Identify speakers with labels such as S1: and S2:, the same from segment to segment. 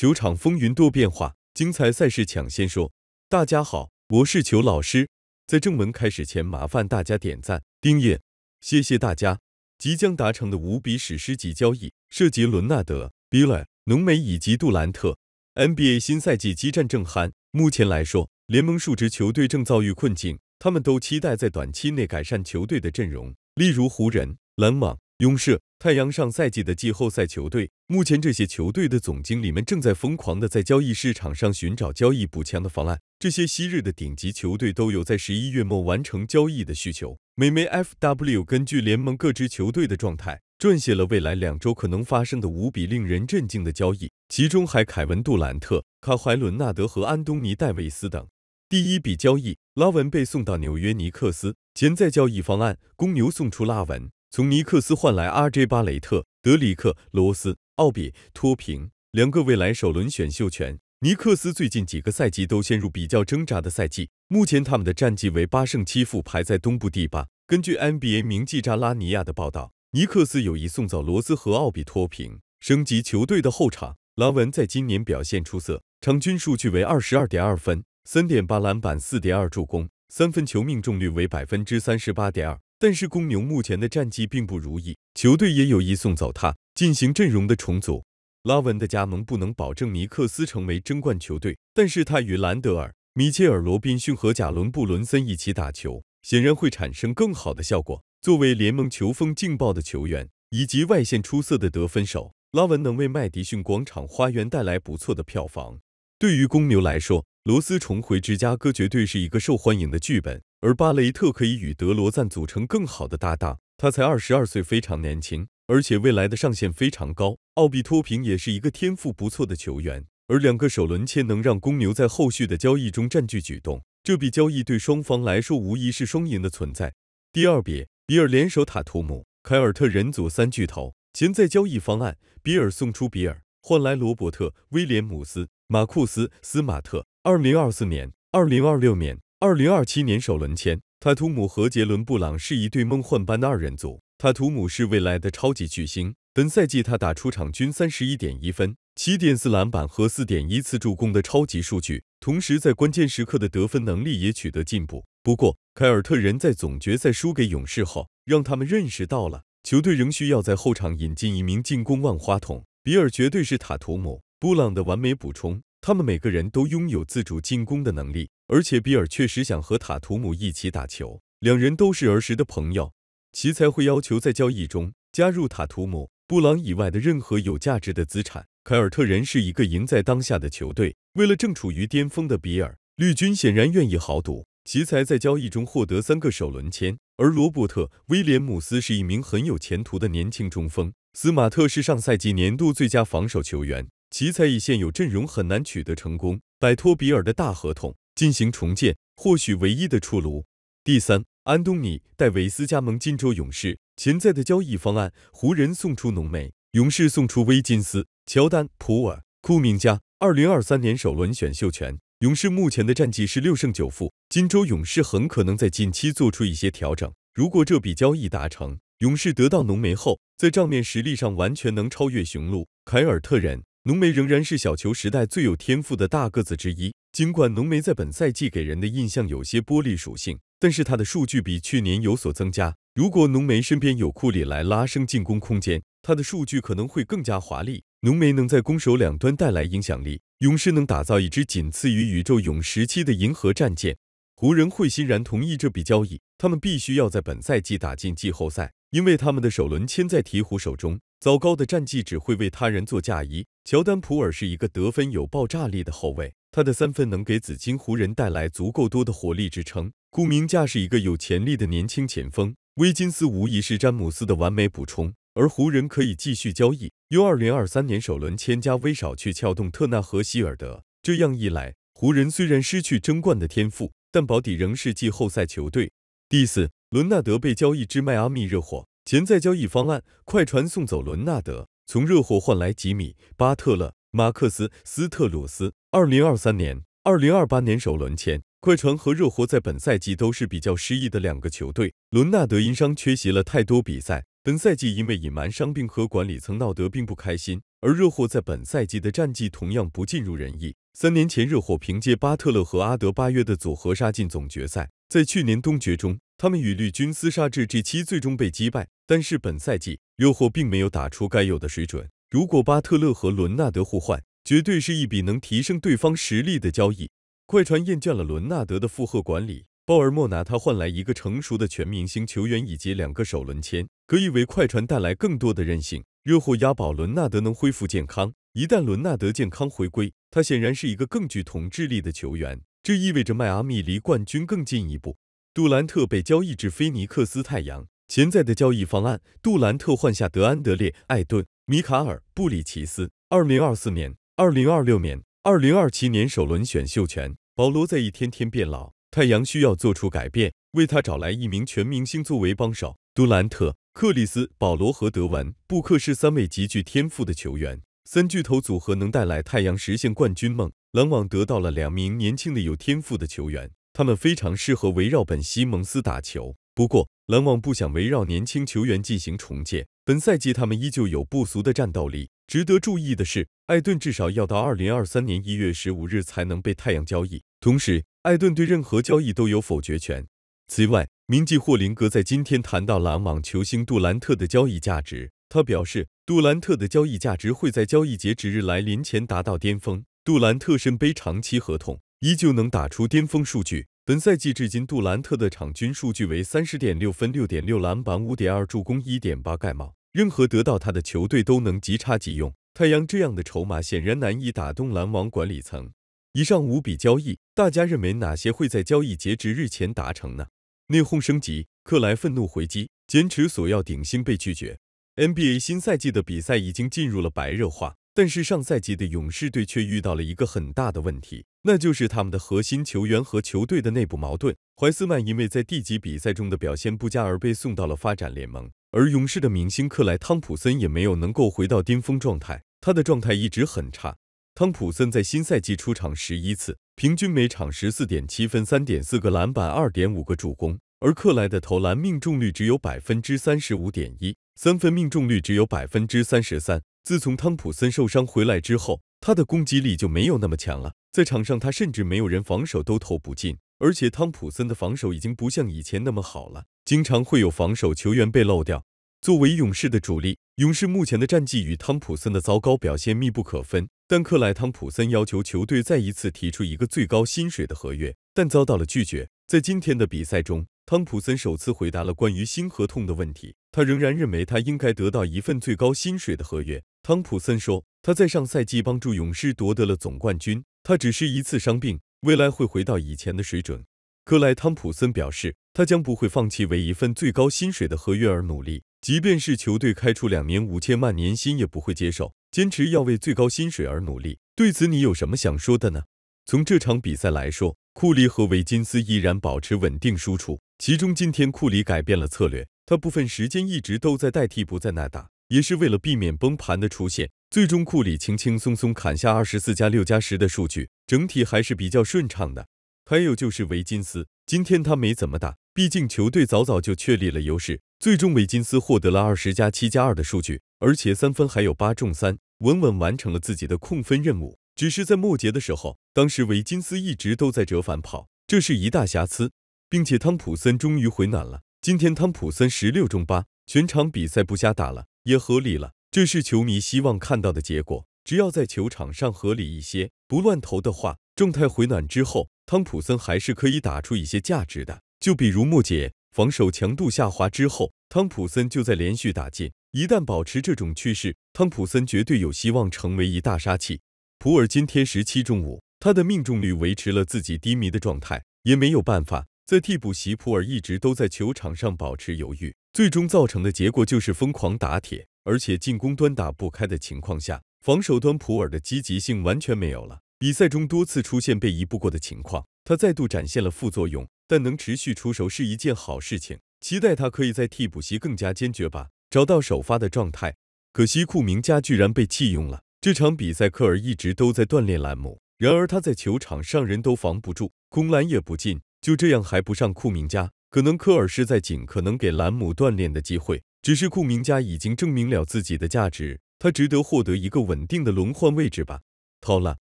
S1: 球场风云多变化，精彩赛事抢先说。大家好，我是球老师。在正文开始前，麻烦大家点赞、订阅，谢谢大家。即将达成的五笔史诗级交易，涉及伦纳德、比尔、浓眉以及杜兰特。NBA 新赛季激战正酣，目前来说，联盟数支球队正遭遇困境，他们都期待在短期内改善球队的阵容，例如湖人、篮网、勇士、太阳。上赛季的季后赛球队，目前这些球队的总经理们正在疯狂的在交易市场上寻找交易补强的方案。这些昔日的顶级球队都有在十一月末完成交易的需求。美媒 FW 根据联盟各支球队的状态，撰写了未来两周可能发生的无比令人震惊的交易，其中还凯文杜兰特、卡怀伦纳德和安东尼戴维斯等。第一笔交易，拉文被送到纽约尼克斯。潜在交易方案：公牛送出拉文，从尼克斯换来 RJ 巴雷特、德里克罗斯、奥比托平两个未来首轮选秀权。尼克斯最近几个赛季都陷入比较挣扎的赛季，目前他们的战绩为八胜七负，排在东部第八。根据 NBA 名记扎拉尼亚的报道，尼克斯有意送走罗斯和奥比托平，升级球队的后场。拉文在今年表现出色，场均数据为二十二点二分、三点八篮板、四点二助攻，三分球命中率为百分之三十八点二。但是公牛目前的战绩并不如意，球队也有意送走他，进行阵容的重组。拉文的加盟不能保证尼克斯成为争冠球队，但是他与兰德尔、米切尔、罗宾逊和贾伦布伦森一起打球，显然会产生更好的效果。作为联盟球风劲爆的球员以及外线出色的得分手，拉文能为麦迪逊广场花园带来不错的票房。对于公牛来说，罗斯重回芝加哥绝对是一个受欢迎的剧本，而巴雷特可以与德罗赞组成更好的搭档。他才二十二岁，非常年轻。而且未来的上限非常高，奥比托平也是一个天赋不错的球员，而两个首轮签能让公牛在后续的交易中占据主动，这笔交易对双方来说无疑是双赢的存在。第二笔，比尔联手塔图姆、凯尔特人组三巨头，潜在交易方案：比尔送出比尔，换来罗伯特、威廉姆斯、马库斯、斯马特，二零二四年、二零二六年、二零二七年首轮签。塔图姆和杰伦布朗是一对梦幻般的二人组。塔图姆是未来的超级巨星，本赛季他打出场均三十一点一分、七点四篮板和四点一次助攻的超级数据，同时在关键时刻的得分能力也取得进步。不过，凯尔特人在总决赛输给勇士后，让他们认识到了球队仍需要在后场引进一名进攻万花筒。比尔绝对是塔图姆、布朗的完美补充，他们每个人都拥有自主进攻的能力，而且比尔确实想和塔图姆一起打球，两人都是儿时的朋友。奇才会要求在交易中加入塔图姆、布朗以外的任何有价值的资产。凯尔特人是一个赢在当下的球队，为了正处于巅峰的比尔，绿军显然愿意豪赌。奇才在交易中获得三个首轮签，而罗伯特·威廉姆斯是一名很有前途的年轻中锋，斯马特是上赛季年度最佳防守球员。奇才以现有阵容很难取得成功，摆脱比尔的大合同进行重建，或许唯一的出路。第三。安东尼·戴维斯加盟金州勇士，潜在的交易方案：湖人送出浓眉，勇士送出威金斯、乔丹、普尔、库明加。二零二三年首轮选秀权。勇士目前的战绩是六胜九负，金州勇士很可能在近期做出一些调整。如果这笔交易达成，勇士得到浓眉后，在账面实力上完全能超越雄鹿、凯尔特人。浓眉仍然是小球时代最有天赋的大个子之一，尽管浓眉在本赛季给人的印象有些玻璃属性。但是他的数据比去年有所增加。如果浓眉身边有库里来拉升进攻空间，他的数据可能会更加华丽。浓眉能在攻守两端带来影响力，勇士能打造一支仅次于宇宙勇时期的银河战舰。湖人会欣然同意这笔交易，他们必须要在本赛季打进季后赛，因为他们的首轮签在鹈鹕手中。糟糕的战绩只会为他人做嫁衣。乔丹普尔是一个得分有爆炸力的后卫，他的三分能给紫金湖人带来足够多的火力支撑。顾明加是一个有潜力的年轻前锋，威金斯无疑是詹姆斯的完美补充，而湖人可以继续交易，用二零二三年首轮签加威少去撬动特纳和希尔德。这样一来，湖人虽然失去争冠的天赋，但保底仍是季后赛球队。第四，伦纳德被交易至迈阿密热火，潜在交易方案：快船送走伦纳德，从热火换来吉米·巴特勒、马克斯·斯特鲁斯，二零二三年、二零二八年首轮签。快船和热火在本赛季都是比较失意的两个球队。伦纳德因伤缺席了太多比赛，本赛季因为隐瞒伤病和管理层闹得并不开心。而热火在本赛季的战绩同样不尽如人意。三年前，热火凭借巴特勒和阿德巴约的组合杀进总决赛。在去年东决中，他们与绿军厮杀至 G 七，最终被击败。但是本赛季，热火并没有打出该有的水准。如果巴特勒和伦纳德互换，绝对是一笔能提升对方实力的交易。快船厌倦了伦纳德的负荷管理，鲍尔默拿他换来一个成熟的全明星球员以及两个首轮签，可以为快船带来更多的韧性。热火押宝伦纳德能恢复健康，一旦伦纳德健康回归，他显然是一个更具统治力的球员。这意味着迈阿密离冠军更进一步。杜兰特被交易至菲尼克斯太阳，潜在的交易方案：杜兰特换下德安德烈·艾顿、米卡尔·布里奇斯，二零二四年、二零二六年、二零二七年首轮选秀权。保罗在一天天变老，太阳需要做出改变，为他找来一名全明星作为帮手。杜兰特、克里斯、保罗和德文·布克是三位极具天赋的球员，三巨头组合能带来太阳实现冠军梦。篮网得到了两名年轻的有天赋的球员。他们非常适合围绕本西蒙斯打球，不过篮网不想围绕年轻球员进行重建。本赛季他们依旧有不俗的战斗力。值得注意的是，艾顿至少要到二零二三年一月十五日才能被太阳交易，同时艾顿对任何交易都有否决权。此外，名记霍林格在今天谈到篮网球星杜兰特的交易价值，他表示杜兰特的交易价值会在交易截止日来临前达到巅峰。杜兰特身背长期合同。依旧能打出巅峰数据。本赛季至今，杜兰特的场均数据为三十点六分、六点六篮板、五点二助攻、一点八盖帽。任何得到他的球队都能即插即用。太阳这样的筹码显然难以打动篮网管理层。以上五笔交易，大家认为哪些会在交易截止日前达成呢？内讧升级，克莱愤怒回击，坚持索要顶薪被拒绝。NBA 新赛季的比赛已经进入了白热化。但是上赛季的勇士队却遇到了一个很大的问题，那就是他们的核心球员和球队的内部矛盾。怀斯曼因为在地级比赛中的表现不佳而被送到了发展联盟，而勇士的明星克莱汤普森也没有能够回到巅峰状态，他的状态一直很差。汤普森在新赛季出场十一次，平均每场十四点七分、三点四个篮板、二点五个助攻，而克莱的投篮命中率只有百分之三十五点一，三分命中率只有百分之三十三。自从汤普森受伤回来之后，他的攻击力就没有那么强了。在场上，他甚至没有人防守都投不进，而且汤普森的防守已经不像以前那么好了，经常会有防守球员被漏掉。作为勇士的主力，勇士目前的战绩与汤普森的糟糕表现密不可分。但克莱汤普森要求球队再一次提出一个最高薪水的合约，但遭到了拒绝。在今天的比赛中，汤普森首次回答了关于新合同的问题，他仍然认为他应该得到一份最高薪水的合约。汤普森说：“他在上赛季帮助勇士夺得了总冠军，他只是一次伤病，未来会回到以前的水准。”克莱·汤普森表示，他将不会放弃为一份最高薪水的合约而努力，即便是球队开出两年五千万年薪也不会接受，坚持要为最高薪水而努力。对此，你有什么想说的呢？从这场比赛来说，库里和维金斯依然保持稳定输出，其中今天库里改变了策略，他部分时间一直都在代替不在那打。也是为了避免崩盘的出现，最终库里轻轻松松砍下二十四加六加十的数据，整体还是比较顺畅的。还有就是维金斯，今天他没怎么打，毕竟球队早早就确立了优势。最终维金斯获得了二十加七加二的数据，而且三分还有八中三，稳稳完成了自己的控分任务。只是在末节的时候，当时维金斯一直都在折返跑，这是一大瑕疵，并且汤普森终于回暖了。今天汤普森十六中八，全场比赛不瞎打了。也合理了，这是球迷希望看到的结果。只要在球场上合理一些，不乱投的话，状态回暖之后，汤普森还是可以打出一些价值的。就比如末节防守强度下滑之后，汤普森就在连续打进。一旦保持这种趋势，汤普森绝对有希望成为一大杀器。普尔今天十七中五，他的命中率维持了自己低迷的状态，也没有办法。在替补席，普尔一直都在球场上保持犹豫。最终造成的结果就是疯狂打铁，而且进攻端打不开的情况下，防守端普尔的积极性完全没有了。比赛中多次出现被移步过的情况，他再度展现了副作用。但能持续出手是一件好事情，期待他可以在替补席更加坚决吧，找到首发的状态。可惜库明加居然被弃用了。这场比赛科尔一直都在锻炼兰姆，然而他在球场上人都防不住，空篮也不进，就这样还不上库明加。可能科尔是在尽可能给兰姆锻炼的机会，只是库明加已经证明了自己的价值。他值得获得一个稳定的轮换位置吧。好了，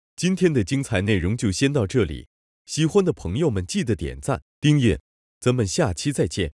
S1: 今天的精彩内容就先到这里，喜欢的朋友们记得点赞订阅，咱们下期再见。